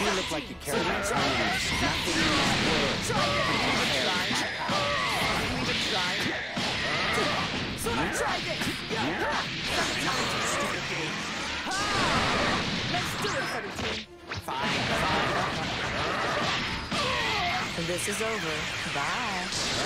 You look like you care about moves. Nothing in this world can compare with my power. Leave it try. So let's try this. Stupid game. Let's do it, 17. Fine, fine. This is over. Bye.